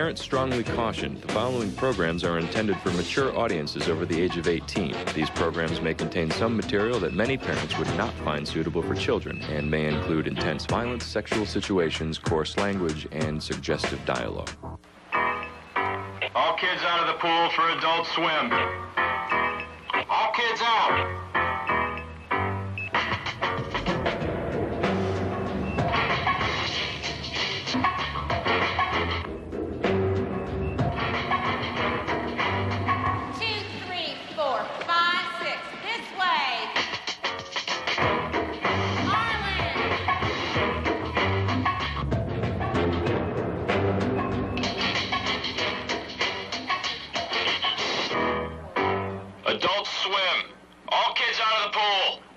Parents strongly caution the following programs are intended for mature audiences over the age of 18. These programs may contain some material that many parents would not find suitable for children and may include intense violence, sexual situations, coarse language, and suggestive dialogue. All kids out of the pool for adult swim. Adults swim. All kids out of the pool.